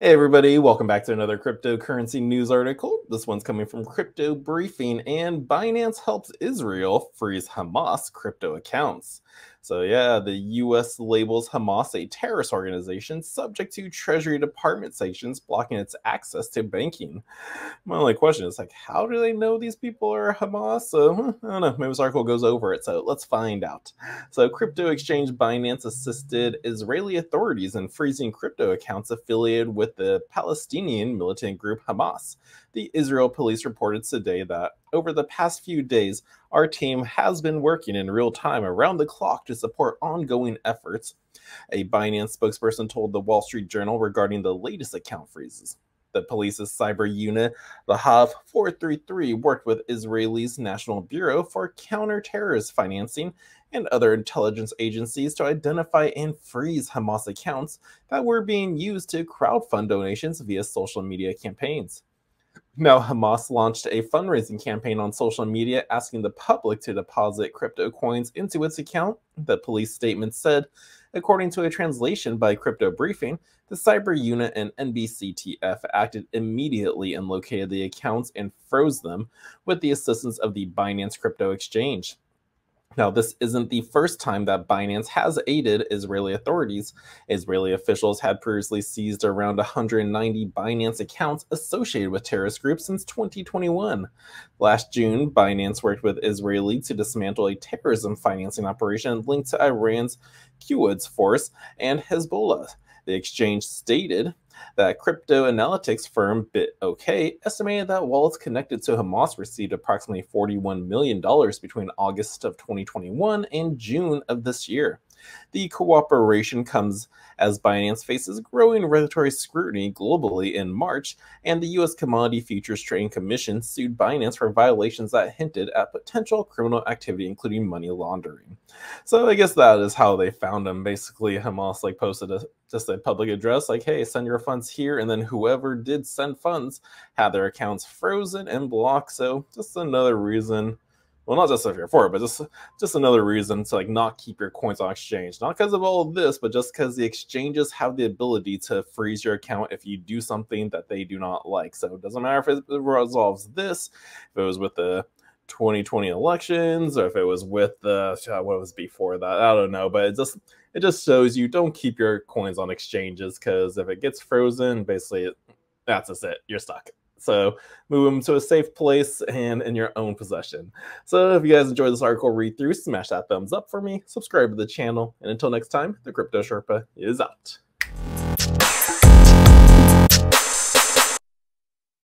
Hey everybody, welcome back to another cryptocurrency news article. This one's coming from Crypto Briefing and Binance helps Israel freeze Hamas crypto accounts. So yeah, the US labels Hamas a terrorist organization subject to Treasury Department sanctions blocking its access to banking. My only question is like, how do they know these people are Hamas? So hmm, I don't know, maybe this article goes over it. So let's find out. So crypto exchange Binance assisted Israeli authorities in freezing crypto accounts affiliated with the Palestinian militant group Hamas. The Israel police reported today that over the past few days, our team has been working in real time around the clock to support ongoing efforts. A Binance spokesperson told the Wall Street Journal regarding the latest account freezes. The police's cyber unit, Lahav 433, worked with Israel's National Bureau for Counterterrorist Financing and other intelligence agencies to identify and freeze Hamas accounts that were being used to crowdfund donations via social media campaigns. Now, Hamas launched a fundraising campaign on social media asking the public to deposit crypto coins into its account. The police statement said, according to a translation by Crypto Briefing, the cyber unit and NBCTF acted immediately and located the accounts and froze them with the assistance of the Binance Crypto Exchange. Now, this isn't the first time that Binance has aided Israeli authorities. Israeli officials had previously seized around 190 Binance accounts associated with terrorist groups since 2021. Last June, Binance worked with Israeli to dismantle a terrorism financing operation linked to Iran's Quds Force and Hezbollah. The exchange stated that crypto analytics firm BitOK estimated that wallets connected to Hamas received approximately $41 million between August of 2021 and June of this year. The cooperation comes as Binance faces growing regulatory scrutiny globally in March, and the U.S. Commodity Futures Trading Commission sued Binance for violations that hinted at potential criminal activity, including money laundering. So I guess that is how they found him. Basically, Hamas like posted a, just a public address like, "Hey, send your funds here," and then whoever did send funds had their accounts frozen and blocked. So just another reason well, not just if you're for it, but just just another reason to like not keep your coins on exchange. Not because of all of this, but just because the exchanges have the ability to freeze your account if you do something that they do not like. So it doesn't matter if it resolves this, if it was with the 2020 elections, or if it was with the uh, what was before that. I don't know, but it just it just shows you don't keep your coins on exchanges because if it gets frozen, basically that's just it. You're stuck. So move them to a safe place and in your own possession. So if you guys enjoyed this article read through, smash that thumbs up for me, subscribe to the channel, and until next time, the Crypto Sherpa is out.